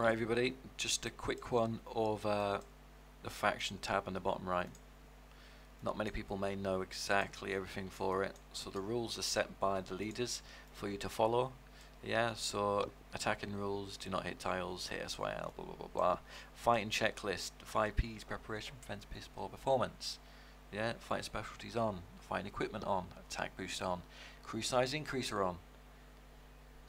Right everybody, just a quick one of uh, the faction tab on the bottom right. Not many people may know exactly everything for it, so the rules are set by the leaders for you to follow. Yeah, so attacking rules, do not hit tiles, hit SYL, blah blah blah blah. Fighting checklist, 5 P's, preparation, defense, piss, ball, performance. Yeah, fighting specialties on, fighting equipment on, attack boost on, crew size increaser on,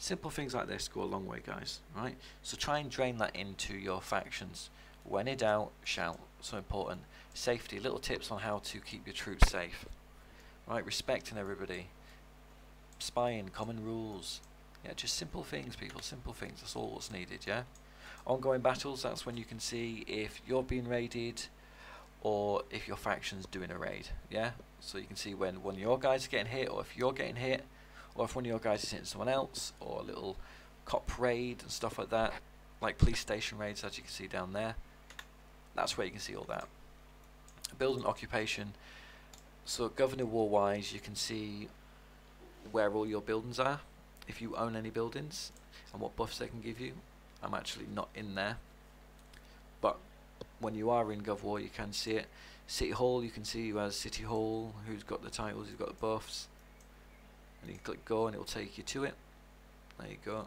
Simple things like this go a long way, guys. Right? So try and drain that into your factions. When in doubt, shout. So important. Safety. Little tips on how to keep your troops safe. Right? Respecting everybody. Spying. Common rules. Yeah, just simple things, people. Simple things. That's all that's needed. Yeah. Ongoing battles. That's when you can see if you're being raided or if your faction's doing a raid. Yeah. So you can see when one of your guys are getting hit or if you're getting hit or if one of your guys is hitting someone else, or a little cop raid and stuff like that, like police station raids as you can see down there. That's where you can see all that. Building occupation. So Governor War wise, you can see where all your buildings are, if you own any buildings, and what buffs they can give you. I'm actually not in there, but when you are in Gov War, you can see it. City Hall, you can see who has City Hall, who's got the titles, who's got the buffs and you click go and it will take you to it. There you go.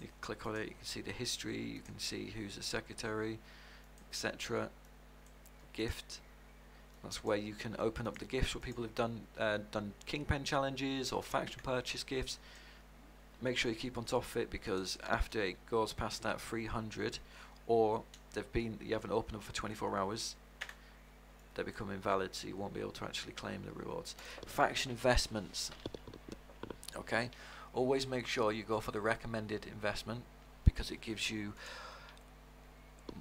You click on it you can see the history you can see who's the secretary etc gift. That's where you can open up the gifts. Where people have done uh, done kingpin challenges or faction purchase gifts. Make sure you keep on top of it because after it goes past that 300 or they've been you haven't opened them for 24 hours they become invalid so you won't be able to actually claim the rewards. Faction investments okay? Always make sure you go for the recommended investment because it gives you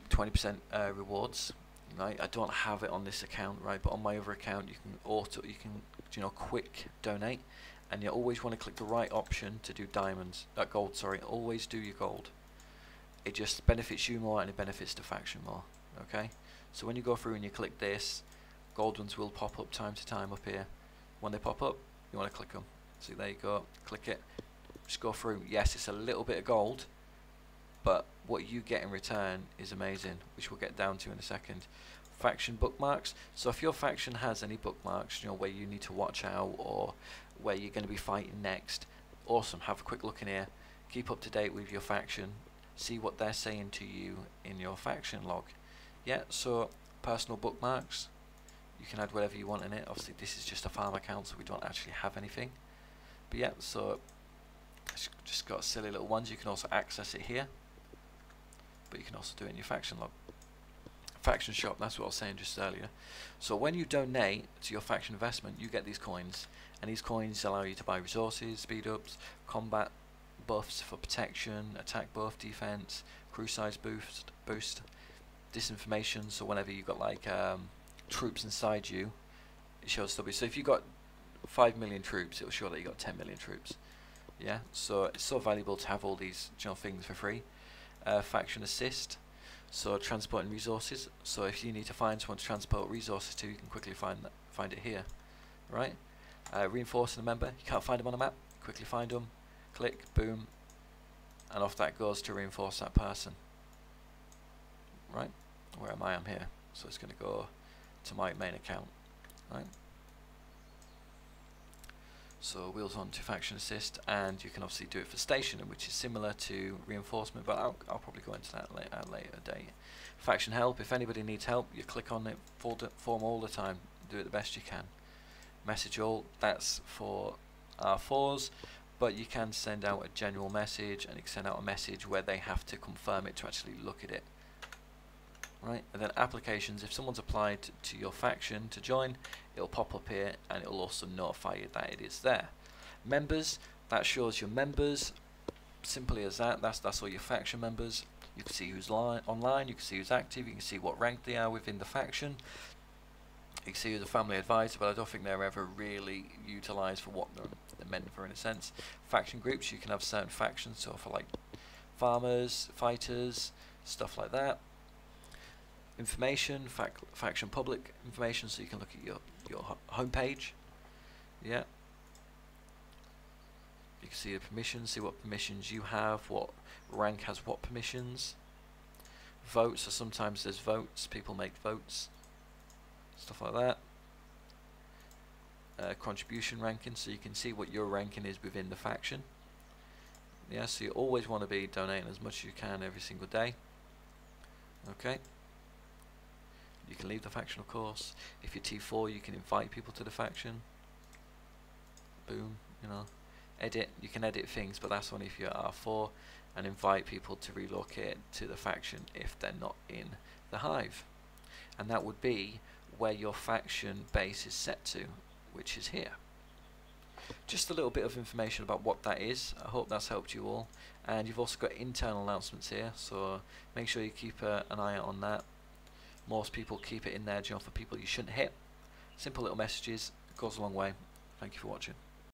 20% uh, rewards right? I don't have it on this account right? But on my other account you can auto you can you know quick donate and you always want to click the right option to do diamonds uh, gold sorry. Always do your gold. It just benefits you more and it benefits the faction more okay? So when you go through and you click this gold ones will pop up time to time up here. When they pop up you want to click them See, there you go. Click it. Just go through. Yes, it's a little bit of gold, but what you get in return is amazing, which we'll get down to in a second. Faction bookmarks. So if your faction has any bookmarks, you know, where you need to watch out or where you're going to be fighting next, awesome. Have a quick look in here. Keep up to date with your faction. See what they're saying to you in your faction log. Yeah, so personal bookmarks. You can add whatever you want in it. Obviously, this is just a farm account, so we don't actually have anything. But yeah, so it's just got silly little ones. You can also access it here, but you can also do it in your faction log. Faction shop, that's what I was saying just earlier. So when you donate to your faction investment, you get these coins, and these coins allow you to buy resources, speed ups, combat buffs for protection, attack buff, defense, crew size boost, boost, disinformation. So whenever you've got like um, troops inside you, it shows W. So if you've got 5 million troops, it will show that you got 10 million troops. Yeah, so it's so valuable to have all these you know, things for free. Uh, faction assist, so transporting resources. So if you need to find someone to transport resources to, you can quickly find that, find it here. Right? Uh, reinforcing a member, you can't find them on a map, quickly find them, click, boom, and off that goes to reinforce that person. Right? Where am I? I'm here. So it's going to go to my main account. Right? So wheels on to faction assist, and you can obviously do it for stationing, which is similar to reinforcement, but I'll, I'll probably go into that at a later date. Faction help, if anybody needs help, you click on it, form all the time, do it the best you can. Message all, that's for R4s, but you can send out a general message, and you can send out a message where they have to confirm it to actually look at it right? And then applications, if someone's applied to your faction to join, it'll pop up here and it'll also notify you that it is there. Members, that shows your members, simply as that, that's, that's all your faction members. You can see who's online, you can see who's active, you can see what rank they are within the faction. You can see who's a family advisor, but I don't think they're ever really utilised for what they're, they're meant for in a sense. Faction groups, you can have certain factions, so for like farmers, fighters, stuff like that information, fac faction public information, so you can look at your your home page. Yeah. You can see the permissions, see what permissions you have, what rank has what permissions. votes, so sometimes there's votes, people make votes, stuff like that. Uh, contribution ranking, so you can see what your ranking is within the faction. Yeah, so you always want to be donating as much as you can every single day. Okay. You can leave the faction, of course. If you're T4, you can invite people to the faction. Boom, you know. Edit, you can edit things, but that's only if you're R4. And invite people to relocate to the faction if they're not in the hive. And that would be where your faction base is set to, which is here. Just a little bit of information about what that is. I hope that's helped you all. And you've also got internal announcements here, so make sure you keep uh, an eye on that. Most people keep it in there, know, for people you shouldn't hit. Simple little messages, goes a long way. Thank you for watching.